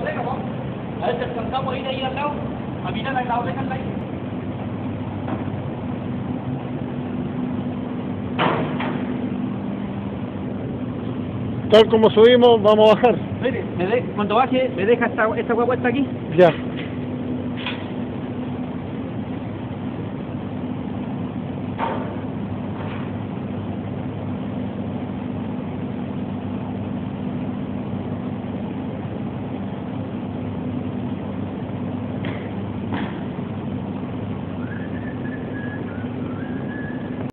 A ver si alcanzamos a ir ahí al lado, a mirar a la bodega ahí. Tal como subimos, vamos a bajar. Mire, me de, cuando baje, me deja esta, esta esta aquí. Ya.